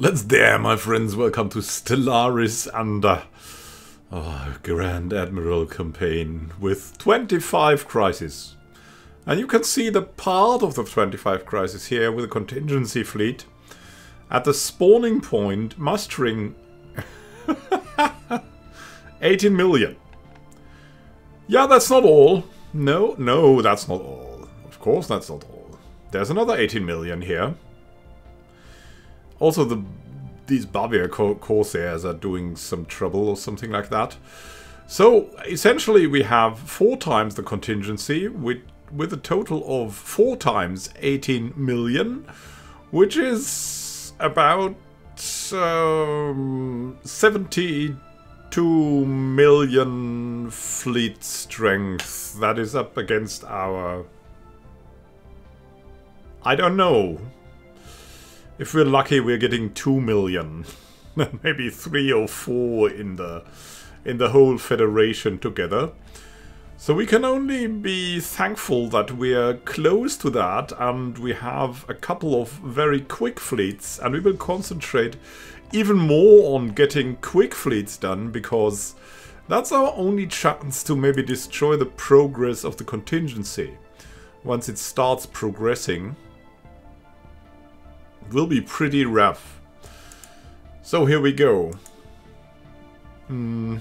Let's dare, my friends. Welcome to Stellaris under oh, Grand Admiral campaign with 25 crises. And you can see the part of the 25 crises here with a contingency fleet at the spawning point mustering 18 million. Yeah, that's not all. No, no, that's not all. Of course that's not all. There's another 18 million here. Also, the these Bavia Corsairs are doing some trouble or something like that. So, essentially, we have four times the contingency with, with a total of four times 18 million, which is about um, 72 million fleet strength. That is up against our... I don't know. If we're lucky, we're getting 2 million. Maybe 3 or 4 in the, in the whole Federation together. So we can only be thankful that we are close to that and we have a couple of very quick fleets and we will concentrate even more on getting quick fleets done because that's our only chance to maybe destroy the progress of the contingency. Once it starts progressing, will be pretty rough. So here we go. Hmm.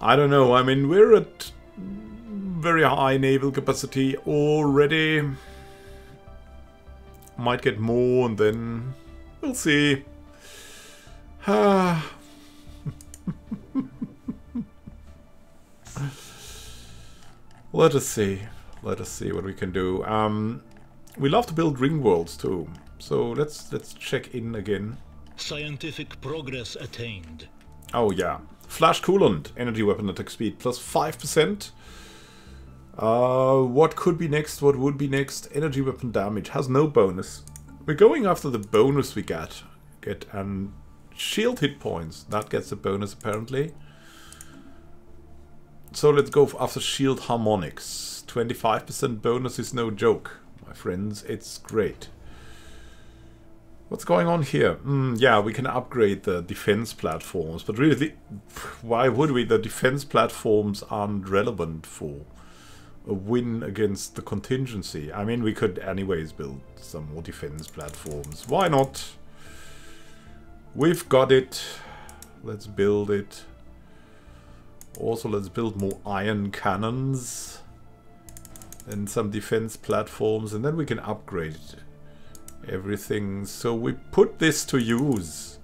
I don't know. I mean, we're at very high naval capacity already. Might get more and then we'll see. Let us see. Let us see what we can do. Um, we love to build ring worlds too. So let's let's check in again. Scientific progress attained. Oh yeah. Flash coolant, energy weapon attack speed plus 5%. Uh, what could be next? What would be next? Energy weapon damage has no bonus. We're going after the bonus we get. Get and shield hit points. That gets a bonus apparently. So let's go after shield harmonics. 25% bonus is no joke my friends. It's great. What's going on here? Mm, yeah, we can upgrade the defense platforms, but really, why would we? The defense platforms aren't relevant for a win against the contingency. I mean, we could anyways build some more defense platforms. Why not? We've got it. Let's build it. Also, let's build more ion cannons and some defense platforms and then we can upgrade everything. So we put this to use.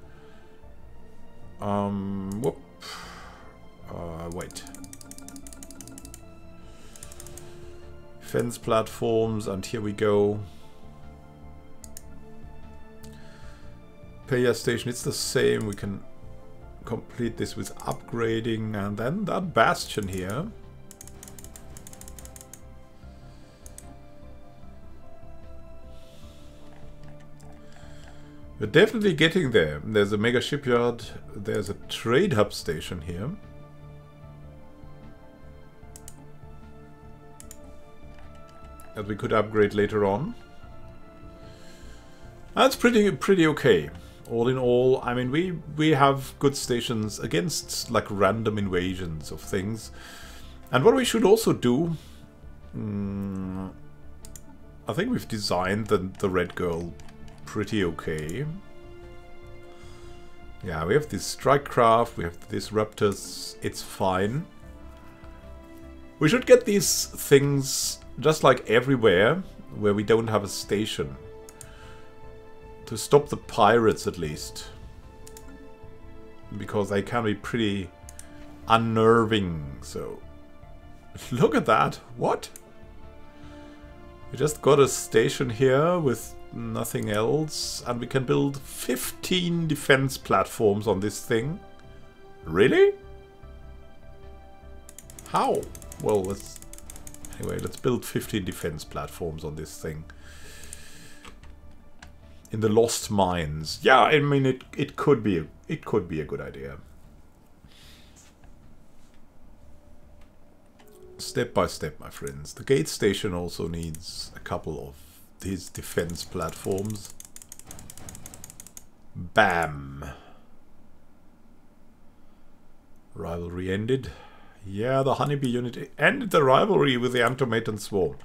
Um, whoop. Uh, wait. Fence platforms and here we go. Payer station, it's the same. We can complete this with upgrading and then that bastion here. We're definitely getting there. There's a mega shipyard. There's a trade hub station here. That we could upgrade later on. That's pretty pretty okay. All in all, I mean, we, we have good stations against like random invasions of things. And what we should also do... Mm, I think we've designed the, the Red Girl pretty okay. Yeah, we have this strike craft, we have the disruptors, it's fine. We should get these things just like everywhere where we don't have a station. To stop the pirates at least. Because they can be pretty unnerving, so... Look at that! What? We just got a station here with nothing else. And we can build 15 defense platforms on this thing. Really? How? Well, let's... Anyway, let's build 15 defense platforms on this thing. In the Lost Mines. Yeah, I mean, it, it could be a, it could be a good idea. Step by step, my friends. The gate station also needs a couple of his defense platforms. Bam. Rivalry ended. Yeah, the honeybee unit ended the rivalry with the Automaton swarm.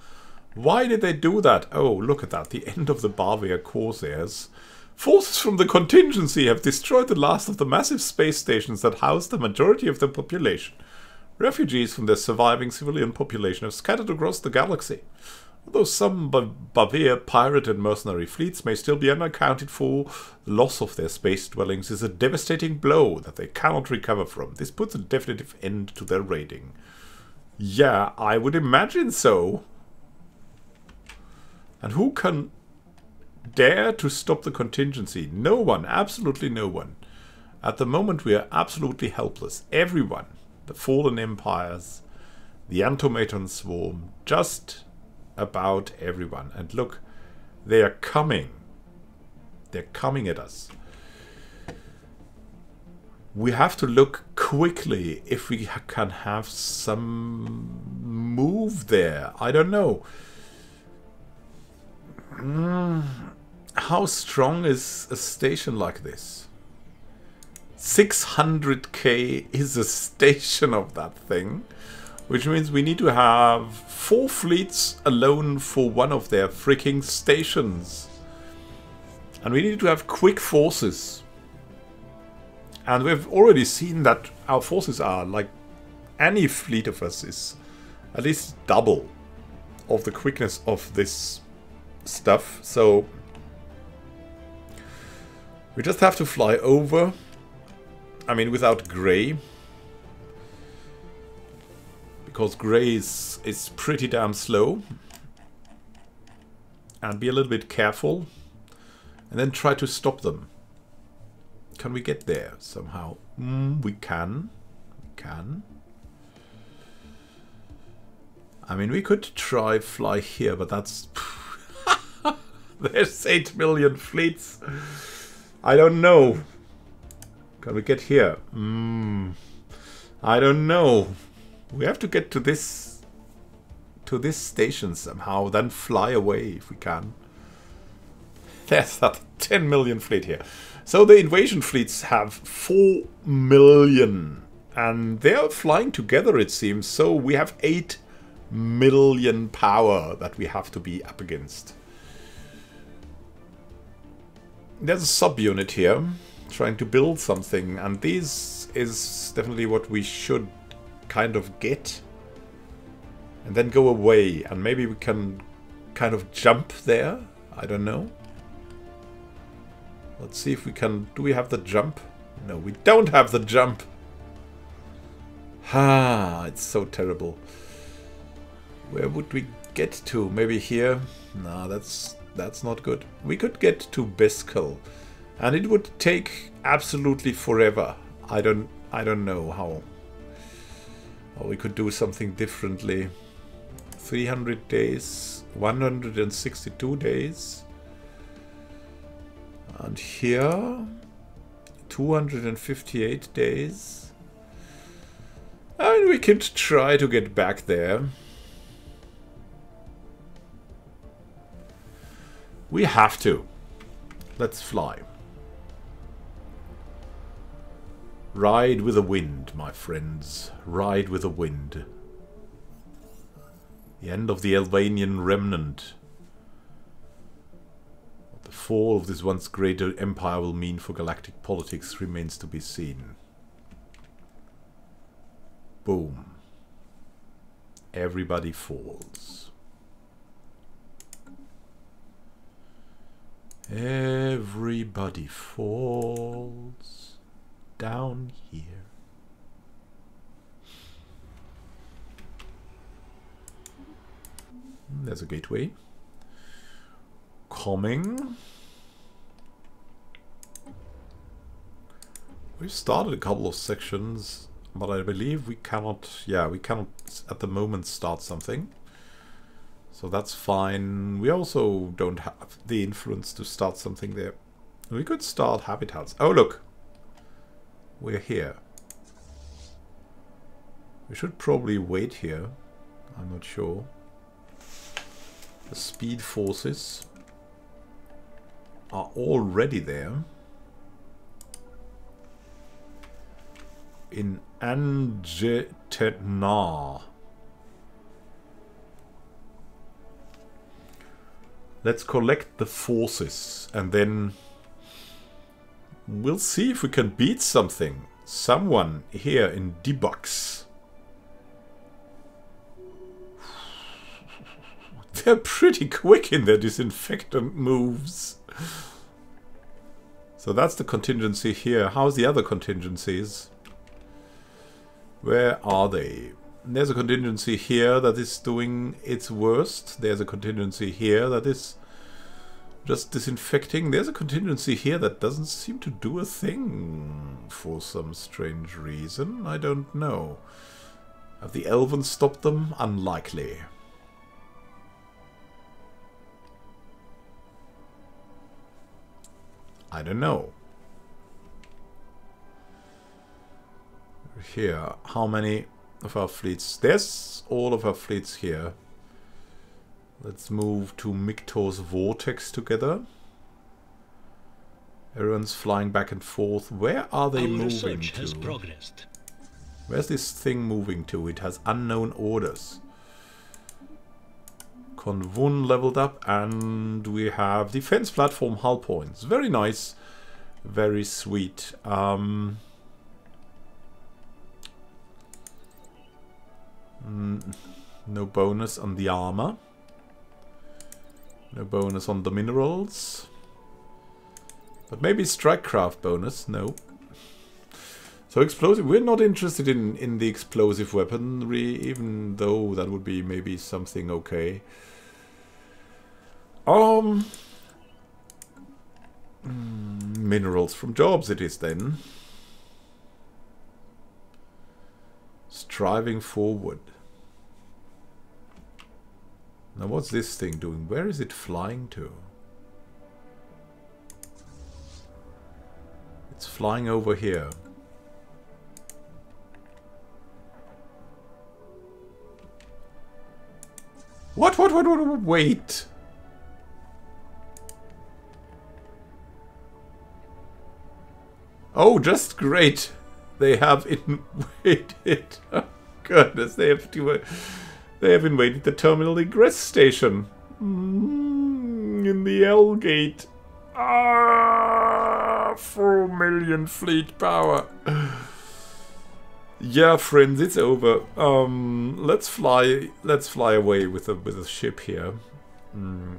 Why did they do that? Oh, look at that. The end of the Bavia Corsairs. Forces from the contingency have destroyed the last of the massive space stations that house the majority of the population. Refugees from their surviving civilian population have scattered across the galaxy. Although some Bavir pirate and mercenary fleets may still be unaccounted for, the loss of their space dwellings is a devastating blow that they cannot recover from. This puts a definitive end to their raiding. Yeah, I would imagine so. And who can dare to stop the contingency? No one, absolutely no one. At the moment we are absolutely helpless. Everyone, the fallen empires, the Automaton swarm, just about everyone. And look, they are coming. They're coming at us. We have to look quickly if we can have some move there. I don't know. Mm, how strong is a station like this? 600k is a station of that thing. Which means we need to have four fleets alone for one of their freaking stations. And we need to have quick forces. And we've already seen that our forces are like any fleet of us is at least double of the quickness of this stuff. So we just have to fly over. I mean, without Grey. Because Grey is, is pretty damn slow. And be a little bit careful. And then try to stop them. Can we get there somehow? Mm, we can. We can. I mean, we could try fly here, but that's... There's 8 million fleets. I don't know. Can we get here? Mm, I don't know. We have to get to this to this station somehow, then fly away if we can. There's that 10 million fleet here. So the invasion fleets have 4 million. And they're flying together, it seems. So we have 8 million power that we have to be up against. There's a subunit here trying to build something, and this is definitely what we should kind of get. And then go away, and maybe we can kind of jump there? I don't know. Let's see if we can... Do we have the jump? No, we don't have the jump. Ah, it's so terrible. Where would we get to? Maybe here? No, that's that's not good. We could get to Beskal, and it would take absolutely forever. I don't I don't know how. Or we could do something differently. 300 days, 162 days. And here, 258 days. And we could try to get back there. We have to. Let's fly. Ride with the wind, my friends. Ride with the wind. The end of the Albanian remnant. What the fall of this once greater empire will mean for galactic politics remains to be seen. Boom. Everybody falls. Everybody falls down here. Hmm, there's a gateway. Coming. We've started a couple of sections, but I believe we cannot, yeah, we cannot at the moment start something. So that's fine. We also don't have the influence to start something there. We could start habitats. Oh, look we're here. We should probably wait here. I'm not sure. The speed forces are already there. In Anjetnar. Let's collect the forces and then we'll see if we can beat something. Someone here in Debux. They're pretty quick in their disinfectant moves. So that's the contingency here. How's the other contingencies? Where are they? There's a contingency here that is doing its worst. There's a contingency here that is just disinfecting. There's a contingency here that doesn't seem to do a thing for some strange reason. I don't know. Have the Elven stopped them? Unlikely. I don't know. Here, how many of our fleets? There's all of our fleets here. Let's move to Miktor's Vortex together. Everyone's flying back and forth. Where are they Our moving to? has progressed. Where's this thing moving to? It has unknown orders. Convun leveled up and we have defense platform hull points. Very nice. Very sweet. Um, no bonus on the armor. No bonus on the minerals. But maybe strikecraft bonus. No. So explosive, we're not interested in, in the explosive weaponry, even though that would be maybe something okay. Um, mm, minerals from jobs it is then. Striving forward. Now what's this thing doing? Where is it flying to? It's flying over here. What, what, what, what, what, wait. Oh, just great. They have invaded. Oh, goodness, they have to, they have invaded the terminal egress station. Mm, in the L gate. Ah, four million fleet power. Yeah, friends, it's over. Um, let's fly. Let's fly away with a with a ship here. Mm.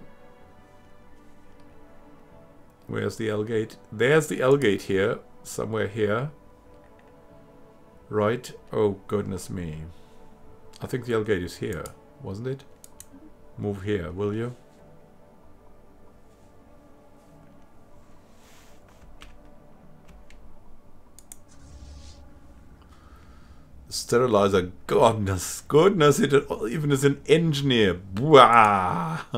Where's the L gate? There's the L gate here, somewhere here. Right? Oh goodness me! I think the L gate is here, wasn't it? Move here, will you? sterilizer. Goodness, goodness, it even as an engineer.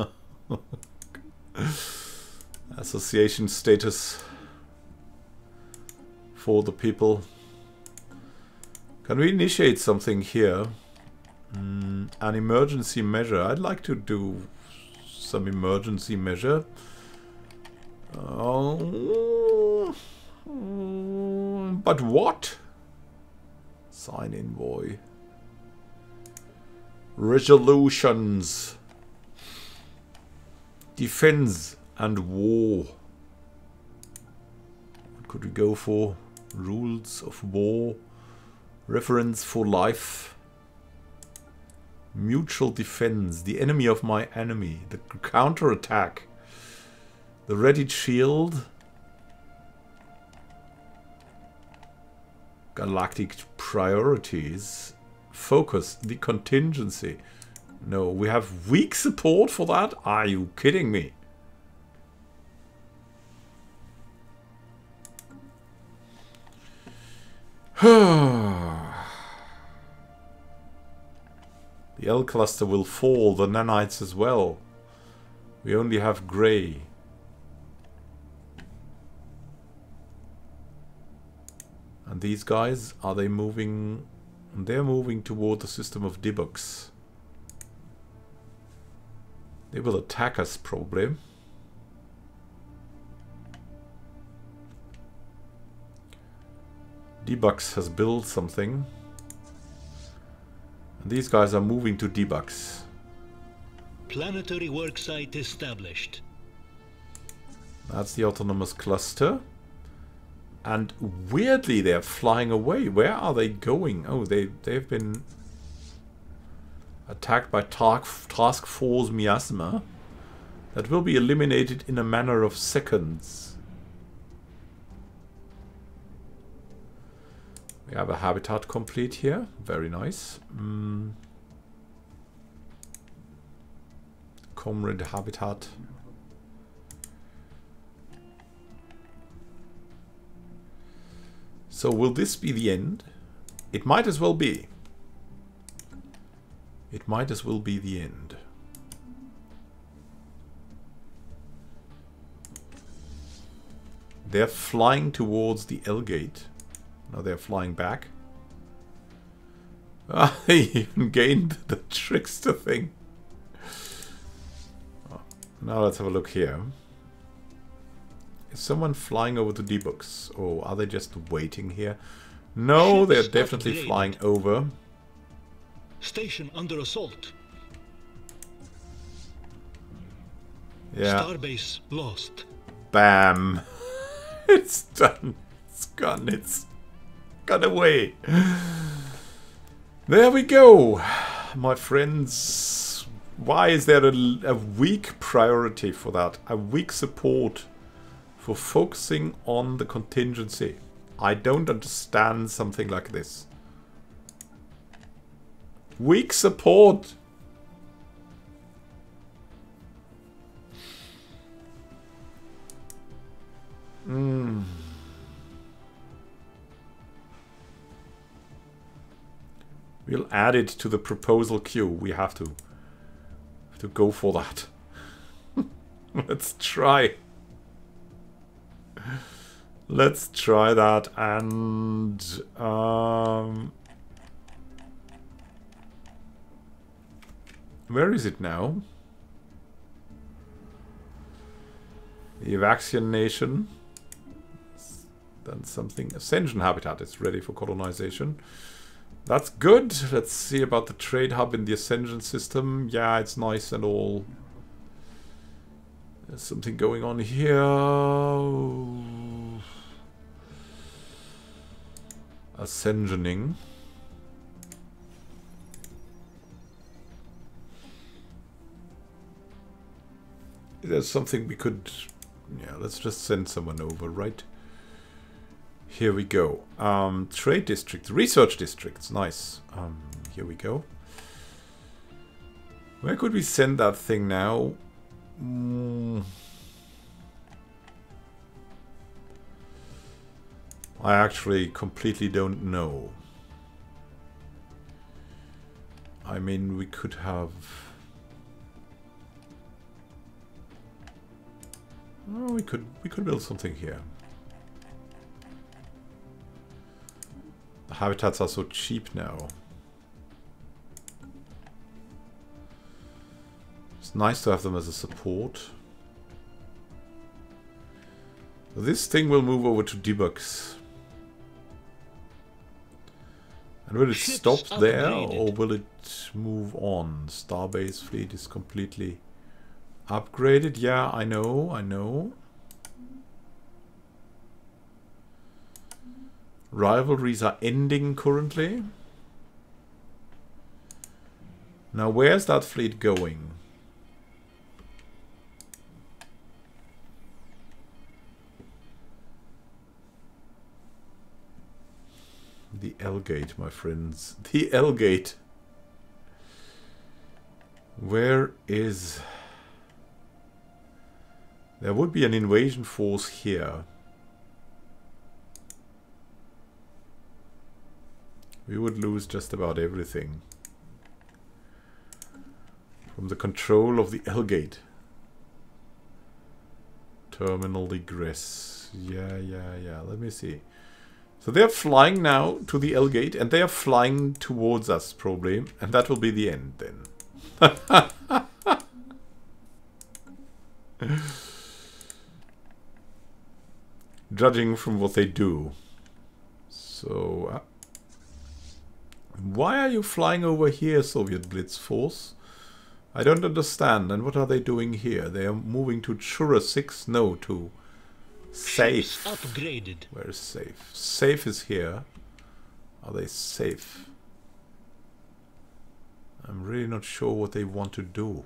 Association status for the people. Can we initiate something here? Mm, an emergency measure. I'd like to do some emergency measure. Oh, but what? Sign envoy. Resolutions. Defense and war. What could we go for? Rules of war. Reverence for life. Mutual defense. The enemy of my enemy. The counterattack. The ready shield. galactic priorities. Focus, the contingency. No, we have weak support for that? Are you kidding me? the L cluster will fall, the nanites as well. We only have grey. And these guys, are they moving? They're moving toward the system of Debux. They will attack us probably. Debugs has built something. These guys are moving to Debugs. Planetary worksite established. That's the autonomous cluster. And weirdly, they're flying away. Where are they going? Oh, they, they've been attacked by Task Force Miasma. That will be eliminated in a matter of seconds. We have a habitat complete here. Very nice. Mm. Comrade habitat. So will this be the end? It might as well be. It might as well be the end. They're flying towards the L gate. Now they're flying back. Ah, they even gained the trickster thing. Now let's have a look here. Is someone flying over to Debugs? Or are they just waiting here? No, they're definitely flying over. Station under assault. Yeah. Starbase lost. Bam. it's done. It's gone. It's gone away. There we go. My friends. Why is there a, a weak priority for that? A weak support for focusing on the contingency. I don't understand something like this. Weak support. Hmm. We'll add it to the proposal queue. We have to, have to go for that. Let's try. Let's try that and um, where is it now? The Evaxian Nation. Then something Ascension Habitat is ready for colonization. That's good. Let's see about the trade hub in the Ascension system. Yeah, it's nice and all. There's something going on here. Ascensioning. There's something we could... Yeah, let's just send someone over, right? Here we go. Um, trade district, research districts, nice. Um, here we go. Where could we send that thing now? Mm. I actually completely don't know. I mean, we could have... Oh, we could we could build something here. The habitats are so cheap now. It's nice to have them as a support. This thing will move over to debugs. And will it Ships stop there upgraded. or will it move on? Starbase fleet is completely upgraded. Yeah, I know, I know. Rivalries are ending currently. Now where's that fleet going? The L gate, my friends. The L gate. Where is... There would be an invasion force here. We would lose just about everything. From the control of the L gate. Terminal egress. Yeah, yeah, yeah. Let me see. So they're flying now to the L gate and they are flying towards us probably. And that will be the end then. Judging from what they do. So, uh, why are you flying over here, Soviet Blitz Force? I don't understand. And what are they doing here? They are moving to Chura 6? No, to Safe. Ships upgraded. Where is Safe? Safe is here. Are they safe? I'm really not sure what they want to do.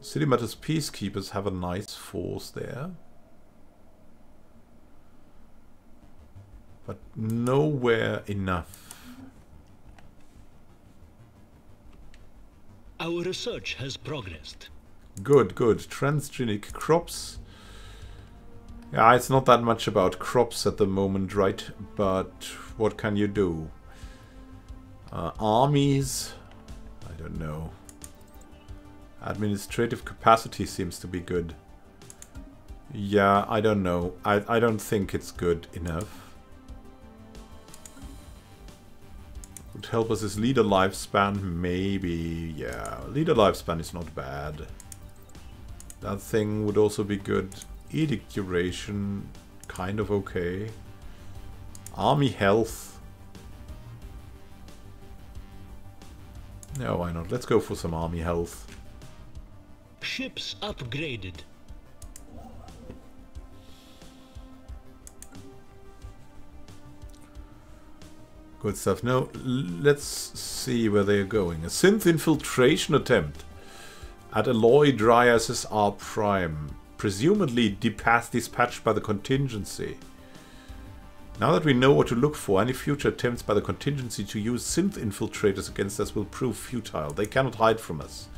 City Matters Peacekeepers have a nice force there. But nowhere enough. Our research has progressed. Good, good. Transgenic crops. Yeah, it's not that much about crops at the moment, right? But what can you do? Uh, armies? I don't know. Administrative capacity seems to be good. Yeah, I don't know. I, I don't think it's good enough. Help us is leader lifespan, maybe. Yeah, leader lifespan is not bad. That thing would also be good. Edict duration, kind of okay. Army health. No, why not? Let's go for some army health. Ships upgraded. Good stuff. Now, let's see where they're going. A synth infiltration attempt at Alloy Dryas R Prime. Presumably dispatched by the contingency. Now that we know what to look for, any future attempts by the contingency to use synth infiltrators against us will prove futile. They cannot hide from us.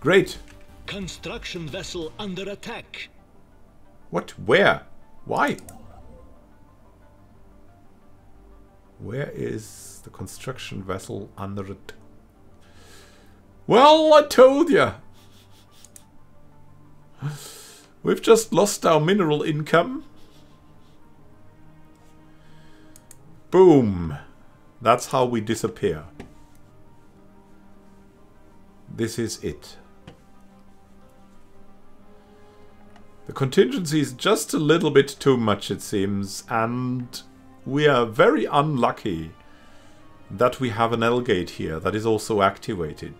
Great. Construction vessel under attack. What? Where? Why? Where is the construction vessel under it? Well, I told you. We've just lost our mineral income. Boom. That's how we disappear. This is it. The contingency is just a little bit too much, it seems, and we are very unlucky that we have an L-gate here that is also activated.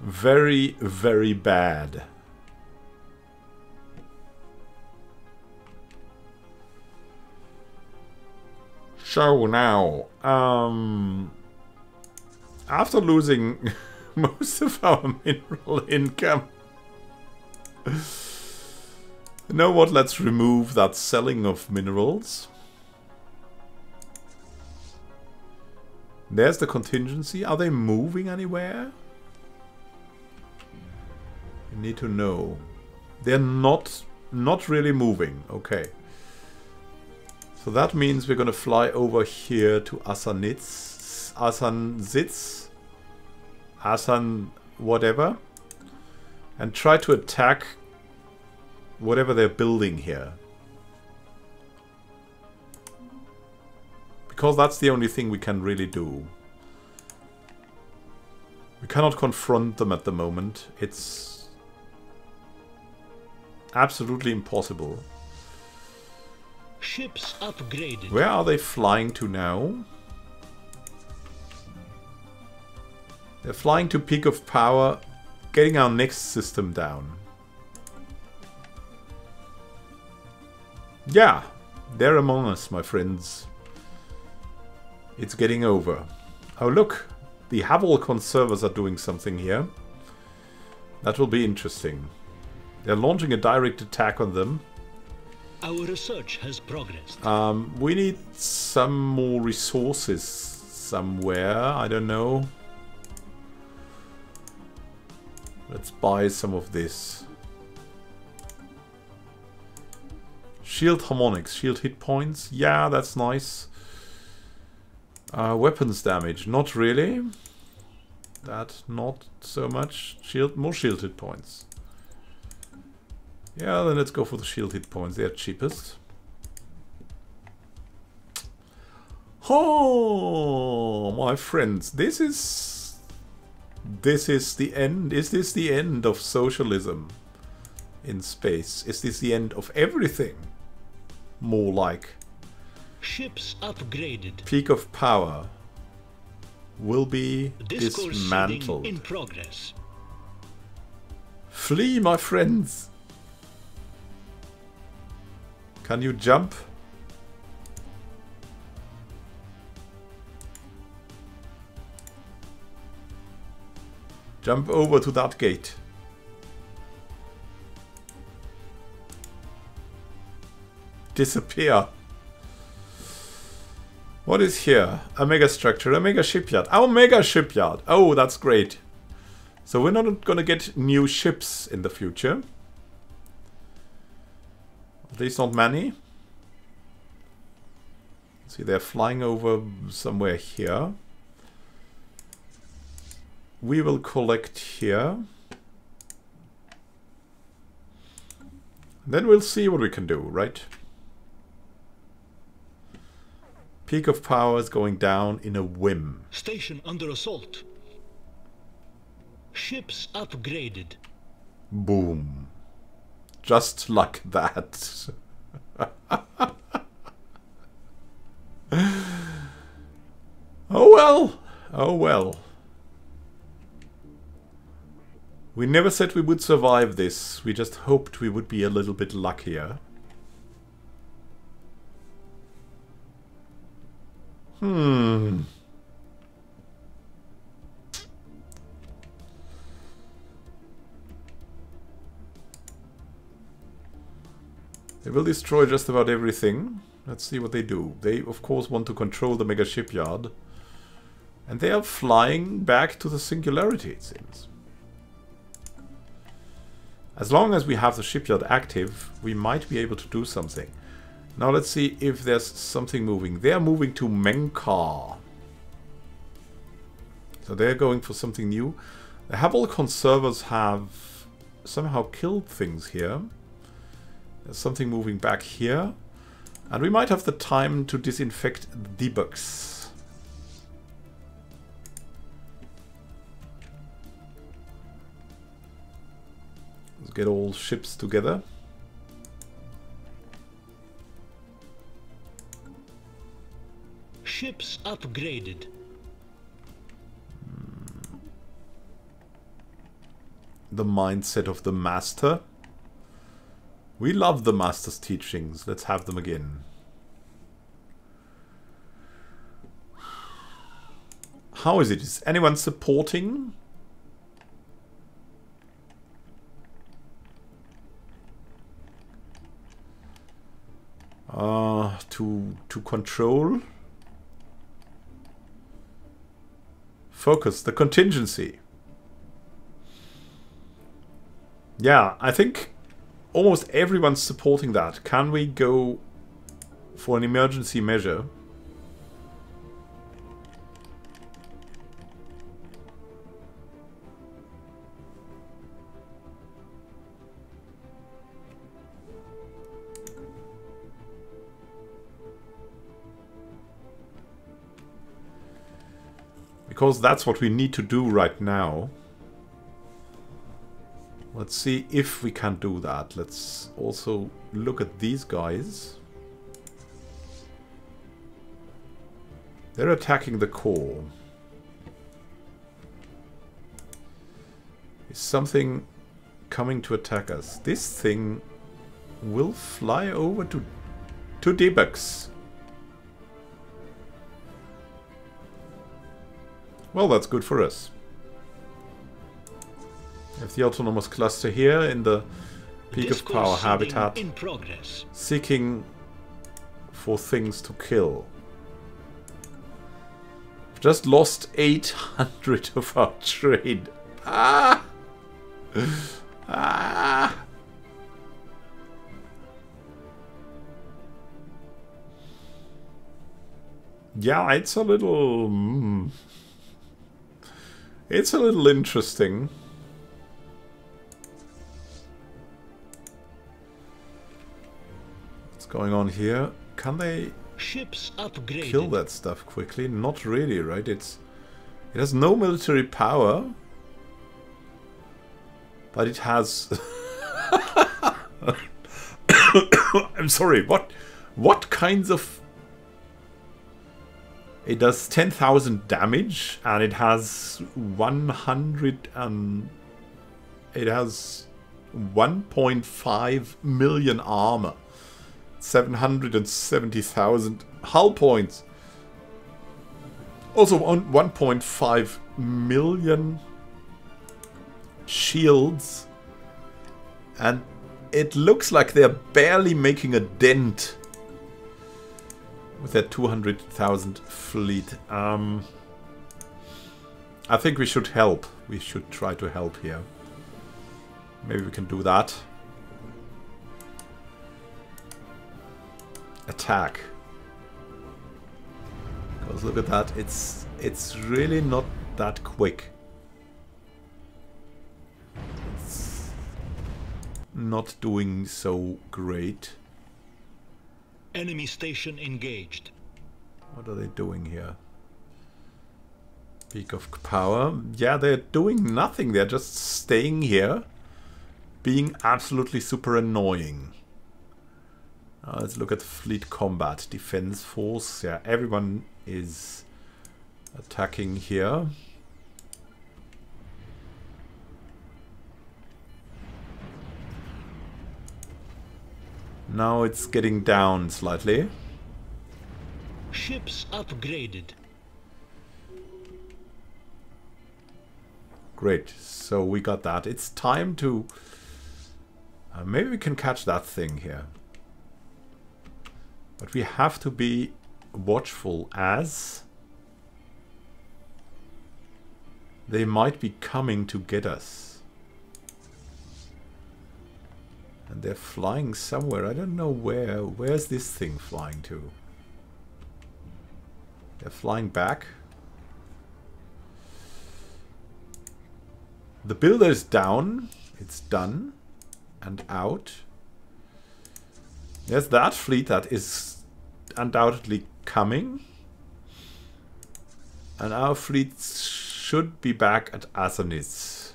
Very, very bad. So now, um, after losing most of our mineral income, you know what? Let's remove that selling of minerals. There's the contingency. Are they moving anywhere? You need to know. They're not not really moving. Okay. So that means we're gonna fly over here to Asanitz, Asanzitz, Asan whatever, and try to attack whatever they're building here. Because that's the only thing we can really do. We cannot confront them at the moment. It's absolutely impossible. Ships upgraded. Where are they flying to now? They're flying to Peak of Power, getting our next system down. Yeah, they're among us, my friends. It's getting over. Oh, look. The Havel conservers are doing something here. That will be interesting. They're launching a direct attack on them. Our research has progressed. Um, we need some more resources somewhere. I don't know. Let's buy some of this. Shield harmonics, shield hit points. Yeah, that's nice. Uh, weapons damage, not really. That not so much. Shield, more shield hit points. Yeah, then let's go for the shield hit points. They're cheapest. Oh, my friends, this is... This is the end. Is this the end of socialism? in space? Is this the end of everything? More like Ships upgraded. peak of power will be Discourse dismantled. in progress. Flee, my friends! Can you jump? Jump over to that gate. Disappear. What is here? A mega structure, a mega shipyard. Our mega shipyard. Oh, that's great. So we're not gonna get new ships in the future. At least not many. See, they're flying over somewhere here. We will collect here. Then we'll see what we can do, right? Peak of power is going down in a whim. Station under assault. Ships upgraded. Boom. Just like that. oh well. Oh well. We never said we would survive this. We just hoped we would be a little bit luckier. Hmm. They will destroy just about everything. Let's see what they do. They, of course, want to control the mega shipyard. And they are flying back to the singularity, it seems. As long as we have the shipyard active, we might be able to do something. Now let's see if there's something moving. They're moving to Menkar. So they're going for something new. The Habal conservers have somehow killed things here. There's something moving back here. And we might have the time to disinfect the debugs. Let's get all ships together. Ships upgraded. The mindset of the master. We love the master's teachings. Let's have them again. How is it? Is anyone supporting? Uh, to to control. Focus the contingency. Yeah, I think almost everyone's supporting that. Can we go for an emergency measure? Because that's what we need to do right now. Let's see if we can do that. Let's also look at these guys. They're attacking the core. Is something coming to attack us? This thing will fly over to to debugs. Well, that's good for us. We have the autonomous cluster here in the peak of power habitat, In progress. seeking for things to kill. We've just lost 800 of our trade. Ah! Ah! Yeah, it's a little... mm, it's a little interesting. What's going on here? Can they Ships upgraded. kill that stuff quickly? Not really, right? It's it has no military power, but it has I'm sorry, what what kinds of it does 10,000 damage and it has 100 and it has 1.5 million armor. 770,000 hull points. Also on 1.5 million shields. And it looks like they're barely making a dent with their 200,000 fleet. Um, I think we should help. We should try to help here. Maybe we can do that. Attack. Because look at that, it's it's really not that quick. It's not doing so great. Enemy station engaged. What are they doing here? Peak of power. Yeah, they're doing nothing. They're just staying here. Being absolutely super annoying. Uh, let's look at fleet combat. Defense force. Yeah, everyone is attacking here. Now it's getting down slightly. Ships upgraded. Great. So we got that. It's time to... Uh, maybe we can catch that thing here. But we have to be watchful as... They might be coming to get us. And they're flying somewhere. I don't know where. Where's this thing flying to? They're flying back. The builder's down. It's done. And out. There's that fleet that is undoubtedly coming. And our fleet should be back at Azanis.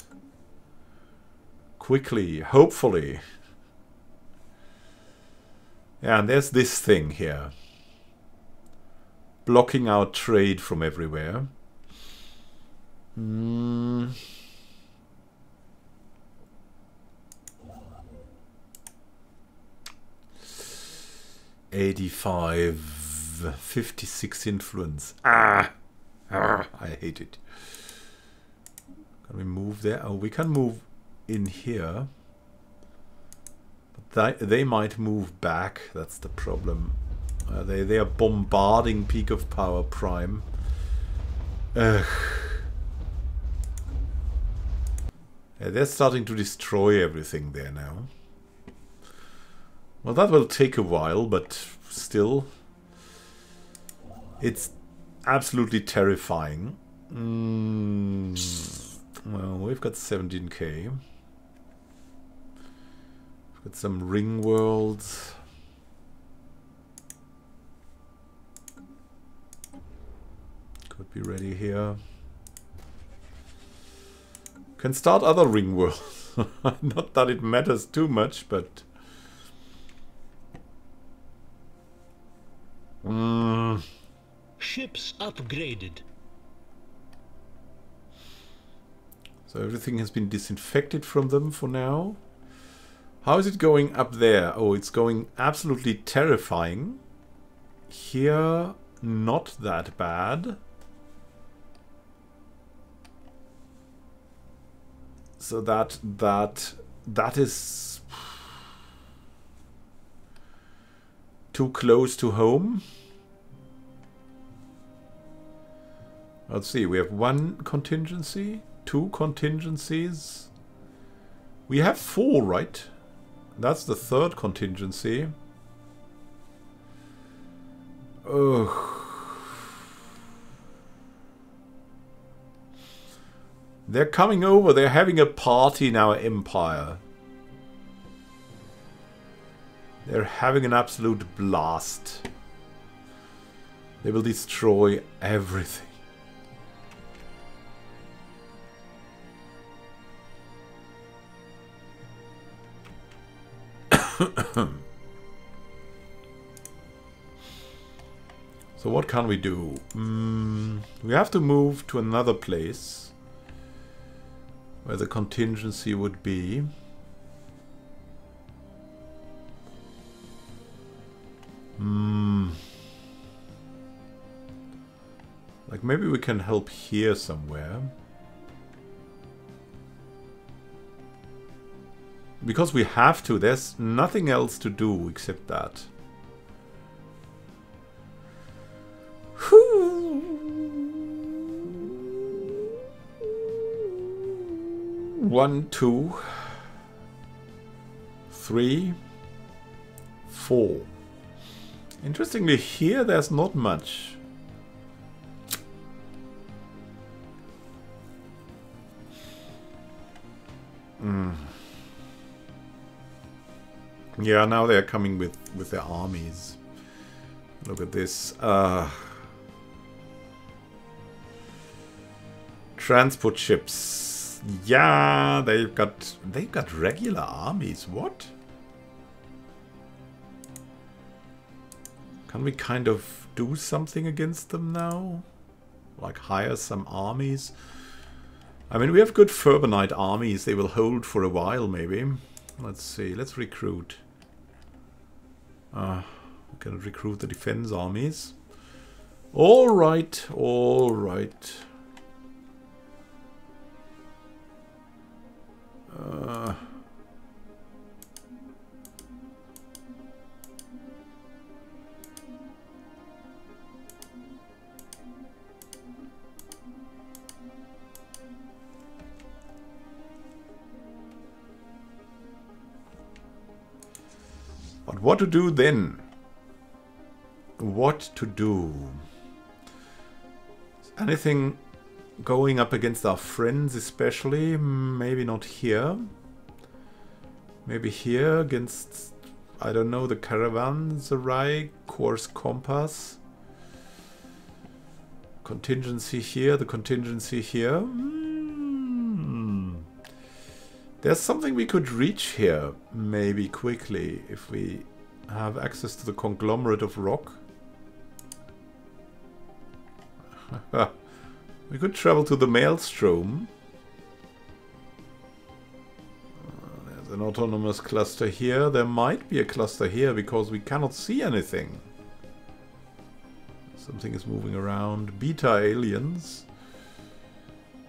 Quickly, hopefully. And there's this thing here. Blocking out trade from everywhere. Hmm. Eighty-five, fifty-six influence. Ah, ah, I hate it. Can we move there? Oh, we can move in here. They, they might move back. That's the problem. Uh, they, they are bombarding Peak of Power Prime. Ugh. They're starting to destroy everything there now. Well, that will take a while, but still. It's absolutely terrifying. Mm. Well, we've got 17k. Got some ring worlds. Could be ready here. Can start other ring worlds. Not that it matters too much, but... Mm. Ships upgraded. So everything has been disinfected from them for now. How is it going up there? Oh, it's going absolutely terrifying. Here, not that bad. So that, that, that is too close to home. Let's see, we have one contingency, two contingencies. We have four, right? That's the third contingency. Ugh. They're coming over. They're having a party in our empire. They're having an absolute blast. They will destroy everything. so what can we do? Mm, we have to move to another place where the contingency would be. Hmm. Like maybe we can help here somewhere. Because we have to. There's nothing else to do except that. One, two, three, four. Interestingly, here there's not much. Mm. Yeah, now they're coming with, with their armies. Look at this. Uh, transport ships. Yeah, they've got they've got regular armies. What? Can we kind of do something against them now? Like hire some armies? I mean, we have good Furbanite armies. They will hold for a while, maybe. Let's see. Let's recruit. Uh, we can recruit the defense armies. All right, all right. Uh, But what to do then? What to do? Anything going up against our friends especially? Maybe not here. Maybe here against, I don't know, the caravan, caravanserai, course compass. Contingency here, the contingency here. Hmm. There's something we could reach here, maybe quickly, if we have access to the conglomerate of rock. we could travel to the Maelstrom. Uh, there's an autonomous cluster here. There might be a cluster here because we cannot see anything. Something is moving around. Beta aliens.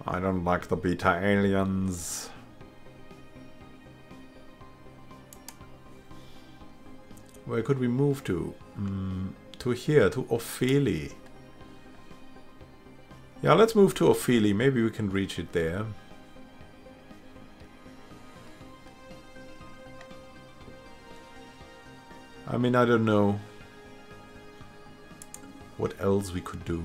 I don't like the beta aliens. Where could we move to? Mm, to here, to Opheli. Yeah, let's move to Opheli. Maybe we can reach it there. I mean, I don't know what else we could do.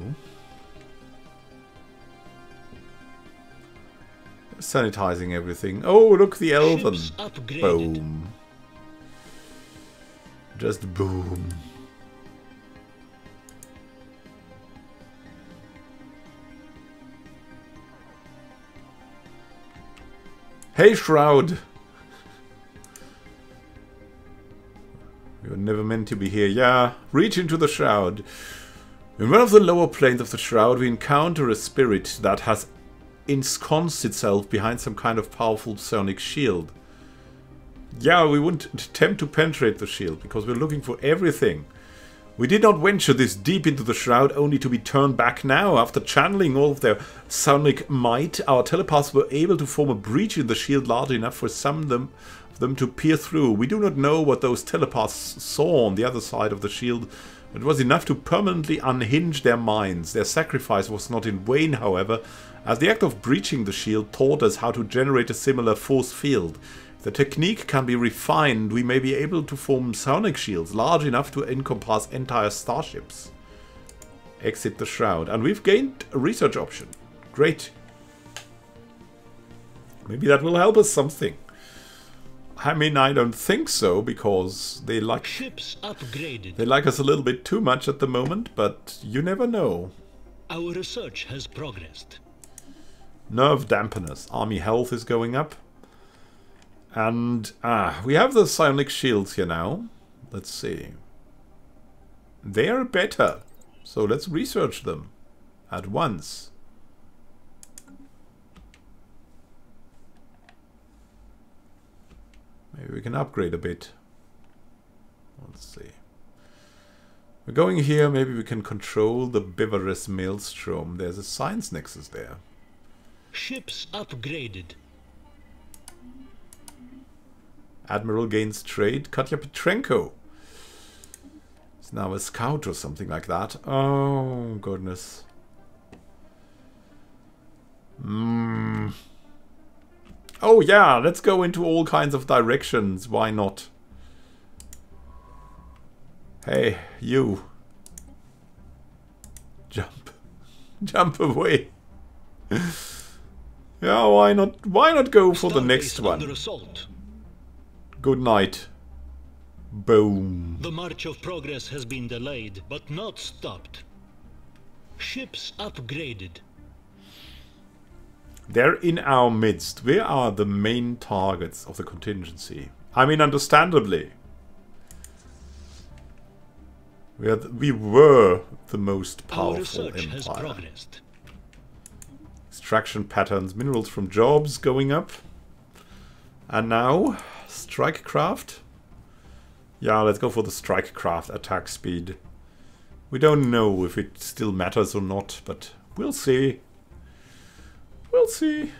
Sanitizing everything. Oh, look, the Elven. Boom. Just boom. Hey, Shroud! You were never meant to be here. Yeah, reach into the Shroud. In one of the lower planes of the Shroud, we encounter a spirit that has ensconced itself behind some kind of powerful psionic shield. Yeah, we wouldn't attempt to penetrate the shield, because we're looking for everything. We did not venture this deep into the shroud only to be turned back now. After channeling all of their psionic might, our telepaths were able to form a breach in the shield large enough for some of them, them to peer through. We do not know what those telepaths saw on the other side of the shield. But it was enough to permanently unhinge their minds. Their sacrifice was not in vain, however, as the act of breaching the shield taught us how to generate a similar force field the technique can be refined, we may be able to form psionic shields large enough to encompass entire starships. Exit the shroud. And we've gained a research option. Great. Maybe that will help us something. I mean, I don't think so, because they like ships upgraded. They like us a little bit too much at the moment, but you never know. Our research has progressed. Nerve dampeners. Army health is going up. And ah, we have the psionic shields here now. Let's see. They are better. So let's research them at once. Maybe we can upgrade a bit. Let's see. We're going here, maybe we can control the Bivarus Maelstrom. There's a science nexus there. Ships upgraded. Admiral gains trade. Katya Petrenko. Is now a scout or something like that. Oh, goodness. Hmm. Oh yeah, let's go into all kinds of directions. Why not? Hey, you. Jump. Jump away. yeah, why not why not go for the next one? Good night. Boom. The march of progress has been delayed, but not stopped. Ships upgraded. They're in our midst. We are the main targets of the contingency. I mean, understandably. We, are th- we were the most powerful empire. Extraction patterns, minerals from jobs going up. And now, strike craft. Yeah, let's go for the strike craft attack speed. We don't know if it still matters or not, but we'll see. We'll see.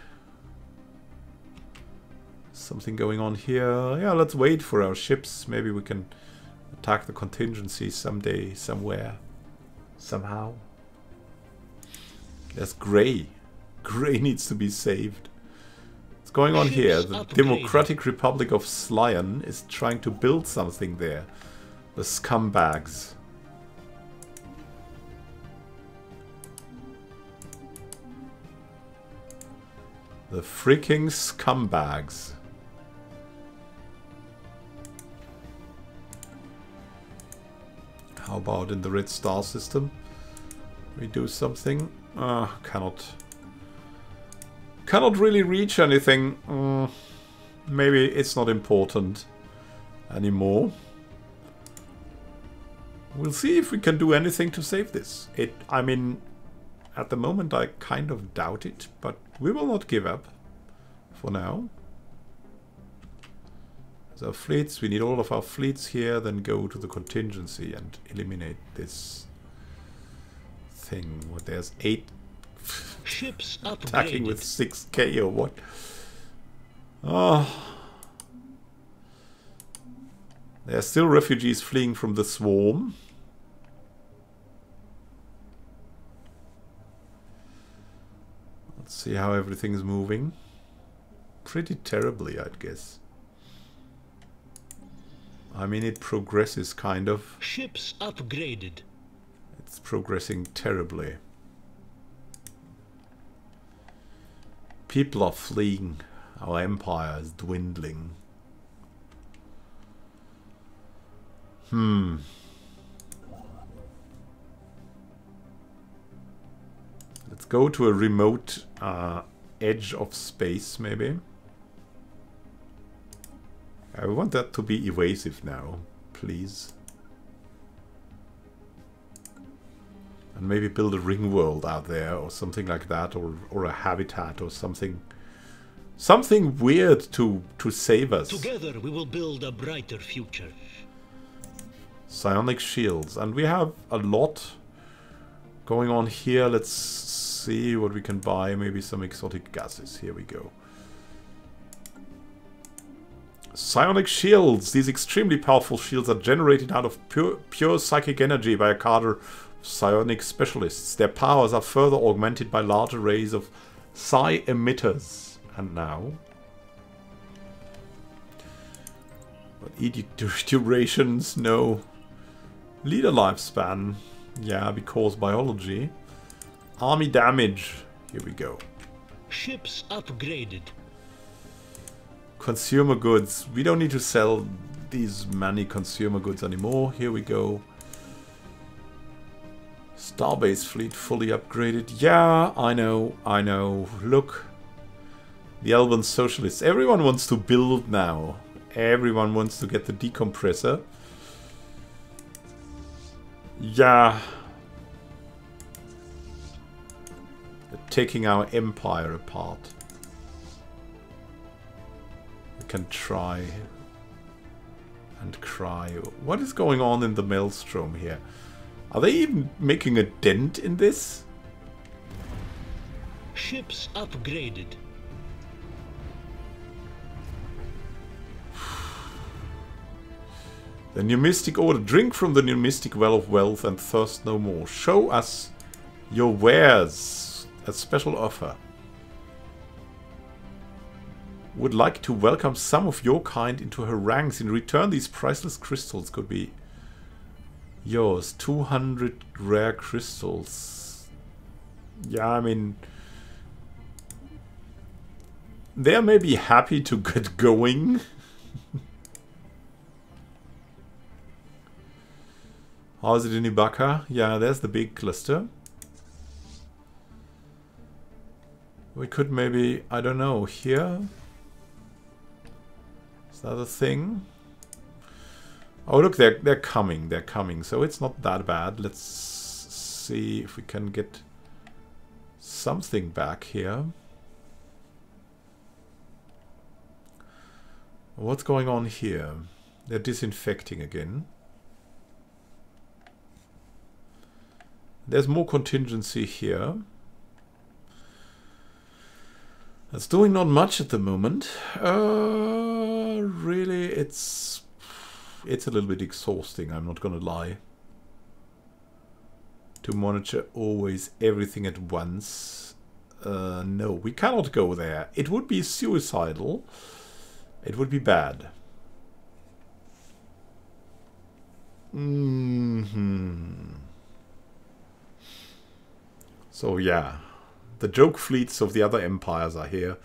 Something going on here. Yeah, let's wait for our ships. Maybe we can attack the contingency someday, somewhere, somehow. There's Grey. Grey needs to be saved. What's going on here? The. Democratic Republic of Slyan is trying to build something there. The scumbags. The freaking scumbags. How about in the Red Star system? We do something? Uh, cannot. Cannot really reach anything. Mm, maybe it's not important anymore. We'll see if we can do anything to save this. It, I mean, at the moment I kind of doubt it, but we will not give up for now. So fleets, we need all of our fleets here, then go to the contingency and eliminate this thing. What there's eight Ships attacking with 6k or what? Oh. There are still refugees fleeing from the swarm. Let's see how everything's moving. Pretty terribly, I'd guess. I mean, it progresses kind of. Ships upgraded. It's progressing terribly. People are fleeing. Our empire is dwindling. Hmm. Let's go to a remote uh, edge of space, maybe. I want that to be evasive now, please. And maybe build a ring world out there or something like that or or a habitat or something something weird to to save us. Together we will build a brighter future. psionic shields. And we have a lot going on here. Let's see what we can buy. Maybe some exotic gases. Here we go. Psionic shields. These extremely powerful shields are generated out of pure, pure psychic energy by a of psionic specialists. Their powers are further augmented by large arrays of psi emitters. And now... What edict durations? No. Leader lifespan. Yeah, because biology. Army damage. Here we go. Ships upgraded. Consumer goods. We don't need to sell these many consumer goods anymore. Here we go. Starbase fleet fully upgraded. Yeah, I know, I know. Look. The Alban Socialists. Everyone wants to build now. Everyone wants to get the decompressor. Yeah. They're taking our empire apart. We can try and cry. What is going on in the maelstrom here? Are they even making a dent in this? Ships upgraded. The New Mystic Order. Drink from the New Mystic Well of Wealth and thirst no more. Show us your wares. A special offer. Would like to welcome some of your kind into her ranks. In return, these priceless crystals could be yours. 200 rare crystals. Yeah, I mean... They may be happy to get going. How is it in Ibaka? Yeah, there's the big cluster. We could maybe, I don't know, here? Is that a thing? Oh, look, they're, they're coming, they're coming. So it's not that bad. Let's see if we can get something back here. What's going on here? They're disinfecting again. There's more contingency here. It's doing not much at the moment. Uh, really, it's it's a little bit exhausting, I'm not gonna lie. To monitor always everything at once. Uh, no, we cannot go there. It would be suicidal. It would be bad. Mm hmm so yeah, the joke fleets of the other empires are here.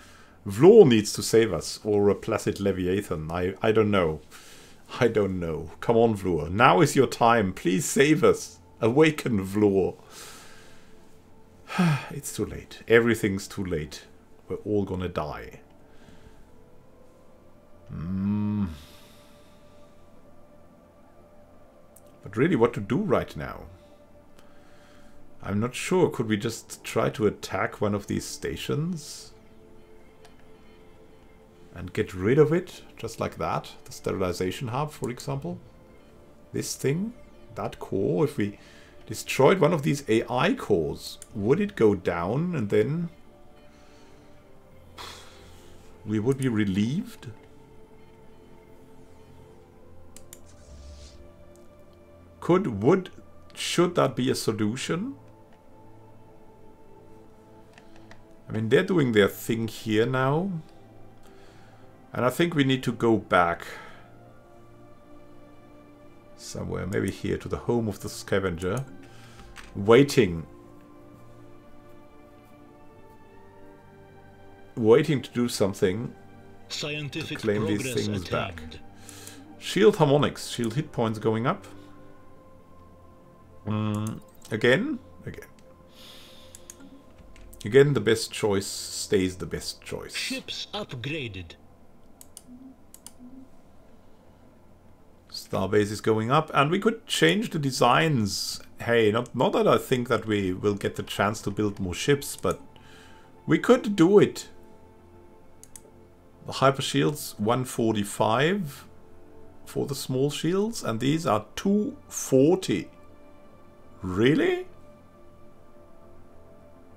Vlor needs to save us, or a Placid Leviathan. I, I don't know. I don't know. Come on, Vlor. Now is your time. Please save us. Awaken, Vlor. it's too late. Everything's too late. We're all gonna die. Mm. But really, what to do right now? I'm not sure. Could we just try to attack one of these stations? And get rid of it, just like that? The sterilization hub, for example? This thing? That core? If we destroyed one of these AI cores, would it go down and then... We would be relieved? Could, would, should that be a solution? I mean, they're doing their thing here now. And I think we need to go back somewhere, maybe here to the home of the scavenger. Waiting. Waiting to do something Scientific to claim these things back. Shield harmonics. Shield hit points going up. Mm, again? Again. Again, the best choice stays the best choice. Ships upgraded. Starbase is going up, and we could change the designs. Hey, not, not that I think that we will get the chance to build more ships, but we could do it. The hyper shields 145 for the small shields, and these are 240. Really?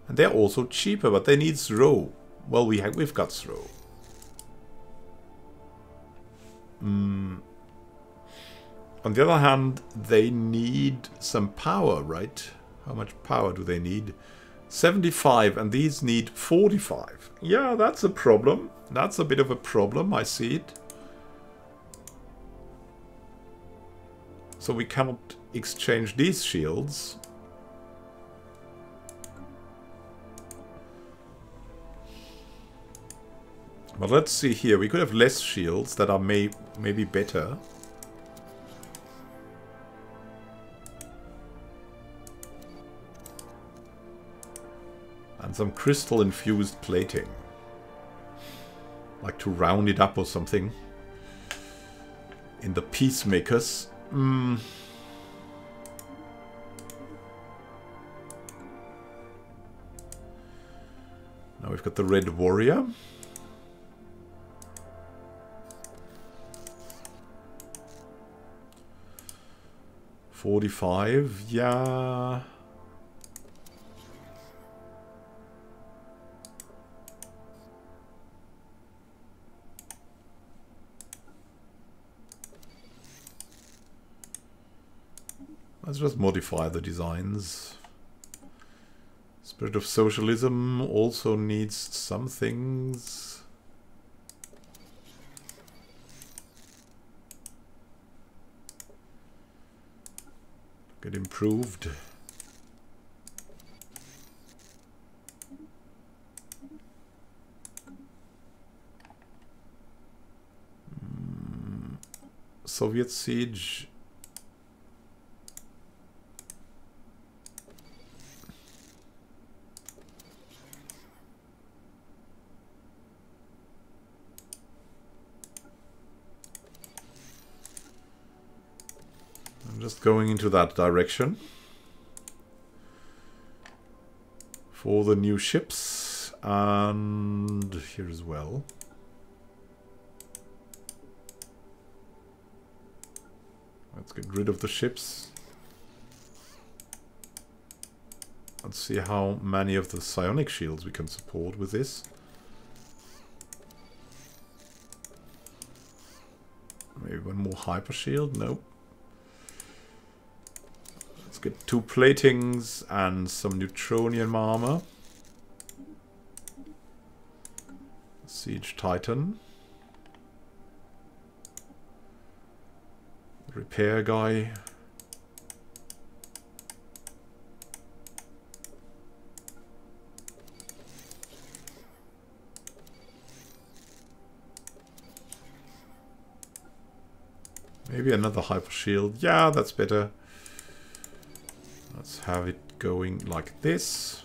And they're also cheaper, but they need Zro. Well, we have we've got Zro. Mm. On the other hand, they need some power, right? How much power do they need? 75, and these need 45. Yeah, that's a problem. That's a bit of a problem, I see it. So we cannot exchange these shields. But let's see here. We could have less shields that are may maybe better. Some crystal infused plating. Like to round it up or something. In the Peacemakers. Hmm. Now we've got the Red Warrior. Forty-five, yeah. Let's just modify the designs. Spirit of Socialism also needs some things. Get improved. Mm, Soviet siege going into that direction for the new ships and here as well. Let's get rid of the ships. Let's see how many of the psionic shields we can support with this. Maybe one more hyper shield? Nope. Get two platings and some neutronium armor. Siege Titan. Repair guy. Maybe another hyper shield. Yeah, that's better. Let's have it going like this.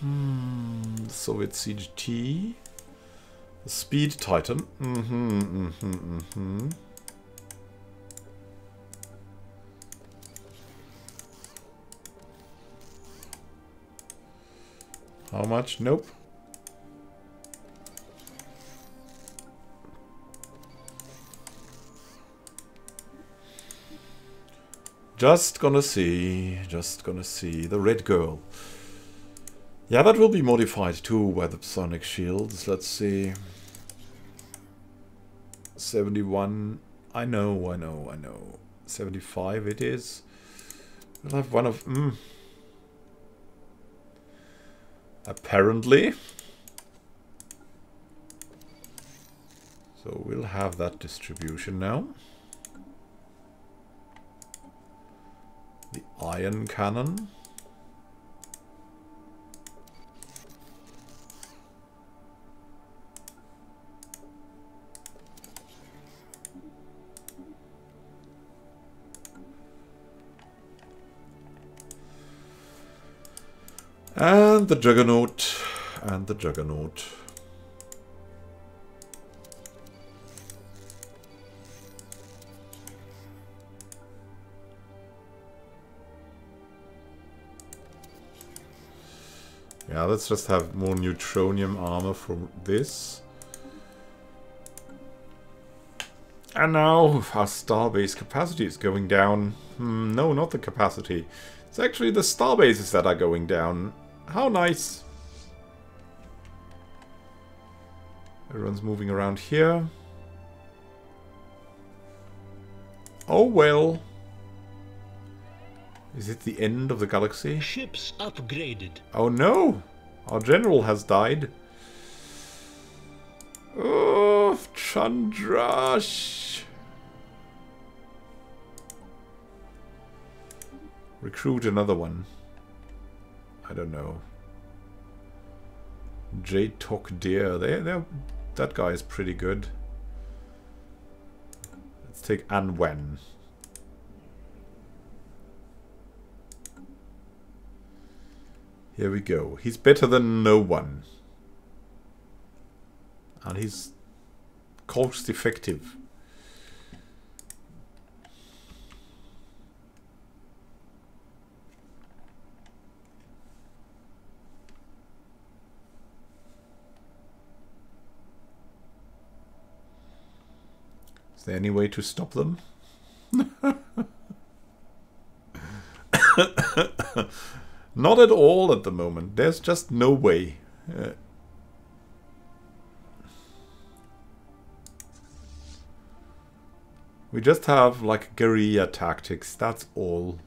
Hmm, Soviet CGT. The Speed Titan. Mm-hmm, mm-hmm, mm-hmm. How much? Nope. Just gonna see, just gonna see. The red girl. Yeah, that will be modified too by the psionic shields. Let's see. 71. I know, I know, I know. 75 it is. We'll have one of... Mm. Apparently. So we'll have that distribution now. Ion cannon. And the Juggernaut. And the Juggernaut. Yeah, let's just have more neutronium armor for this. And now our starbase capacity is going down. Hmm, no, not the capacity. It's actually the starbases that are going down. How nice. Everyone's moving around here. Oh well. Is it the end of the galaxy? Ships upgraded. Oh no! Our general has died. Oh, Chandrash! Recruit another one. I don't know. J Tok Deer. They, they, that guy is pretty good. Let's take An Here we go. He's better than no one. And he's cost effective. Is there any way to stop them? Not at all at the moment. There's just no way. Uh, we just have like guerrilla tactics, that's all.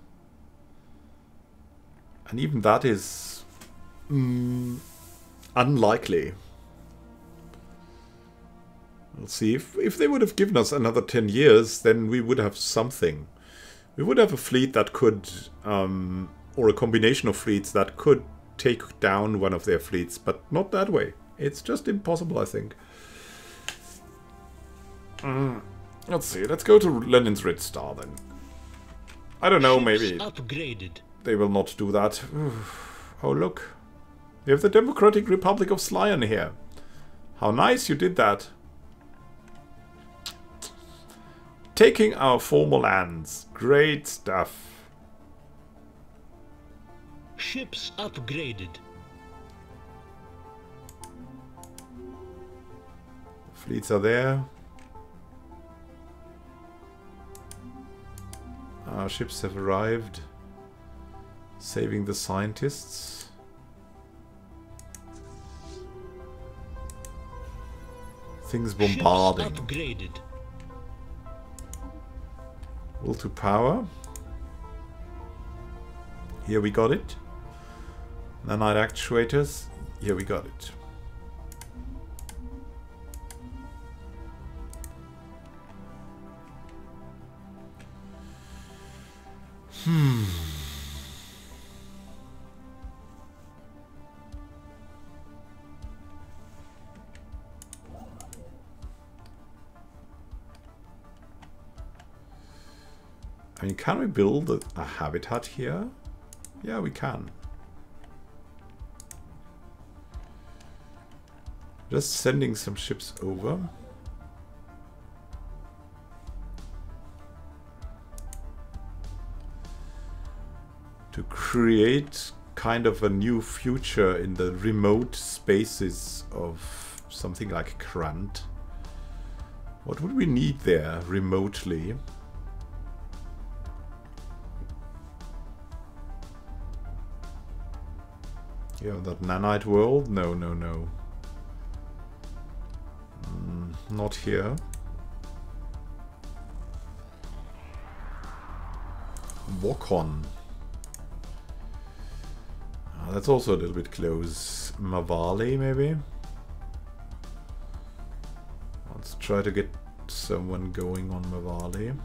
And even that is mm, unlikely. We'll see. If, if they would have given us another 10 years, then we would have something. We would have a fleet that could um, or a combination of fleets that could take down one of their fleets, but not that way. It's just impossible, I think. Mm, let's see. Let's go to Lenin's Red Star then. I don't know, maybe upgraded. they will not do that. oh, look. We have the Democratic Republic of Slyan here. How nice you did that. Taking our former lands. Great stuff. Ships upgraded. Fleets are there. Our ships have arrived. Saving the scientists. Things bombarding. Ships upgraded. Will to power. Here we got it. Nanite actuators. Here we got it. Hmm. I mean, can we build a, a habitat here? Yeah, we can. Just sending some ships over. To create kind of a new future in the remote spaces of something like Krant. What would we need there remotely? Yeah, that nanite world? No, no, no. Not here. Wokon. Ah, that's also a little bit close. Mavali, maybe? Let's try to get someone going on Mavali.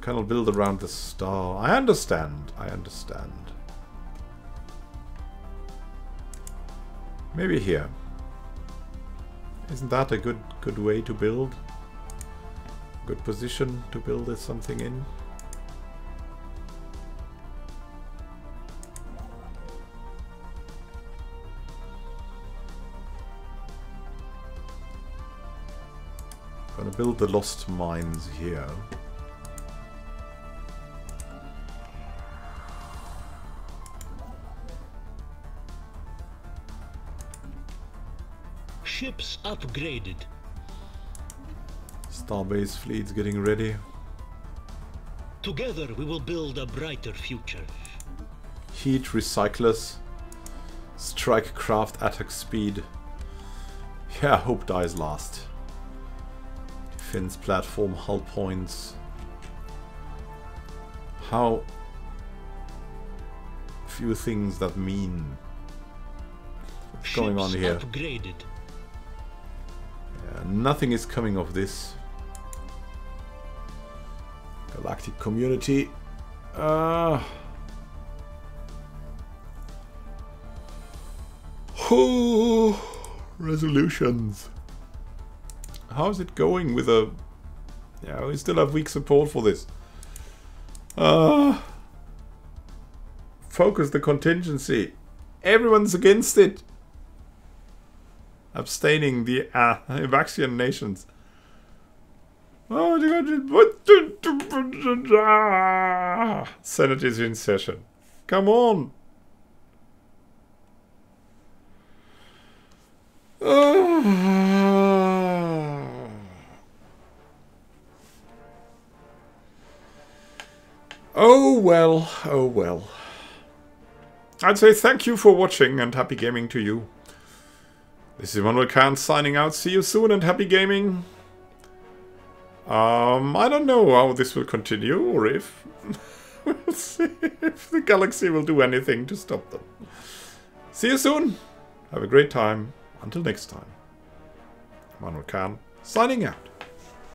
Kind of build around the star. I understand. I understand. Maybe here. Isn't that a good good way to build? Good position to build something in? Gonna build the lost mines here. Ships upgraded. Starbase fleet's getting ready. Together we will build a brighter future. Heat recyclers. Strike craft attack speed. Yeah, hope dies last. Defense platform hull points. How few things that mean. What's going on here? Upgraded. Nothing is coming of this. Galactic community. Uh, resolutions. How is it going with a... Yeah, we still have weak support for this. Uh, focus the contingency. Everyone's against it. Abstaining the uh, Evaxian nations. Oh, Senate is in session. Come on. Oh well, oh well. I'd say thank you for watching and happy gaming to you. This is Immanuel Can signing out. See you soon and happy gaming. Um, I don't know how this will continue or if. we'll see if the galaxy will do anything to stop them. See you soon. Have a great time. Until next time. Immanuel Can signing out.